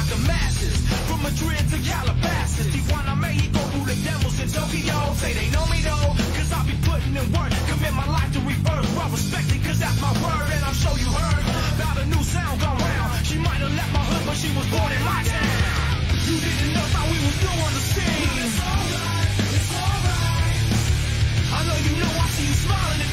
rock the masses. From Madrid to Calabasas, Tijuana, Mexico, through the devils in Tokyo. Say they know me though, cause I be putting in work. Commit my life to reverse, well respected, cause that's my word. And I'm sure you heard about a new sound gone round. She might have left my hood, but she was born in my town. You didn't know how we was new on the scene. It's alright, it's alright. I know you know I see you smiling.